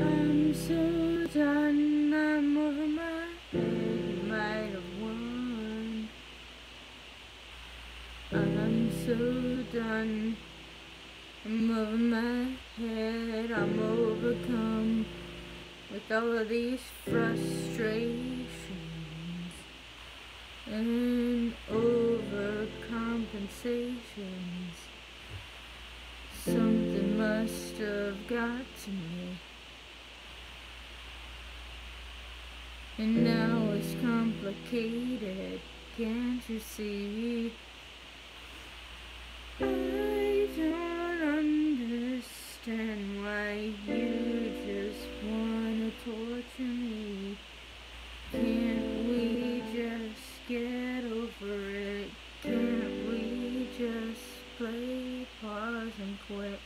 I'm so done, I'm over my might have won. I'm so done, I'm over my head, I'm overcome with all of these frustrations and overcompensations. Something must have got to me. And now it's complicated, can't you see? I don't understand why you just wanna torture me. Can't we just get over it? Can't we just play pause and quit?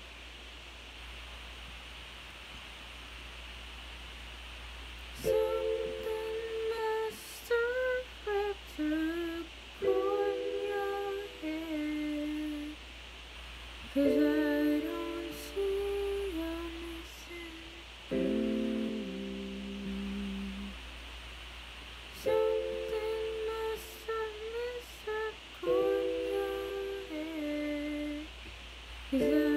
Yeah.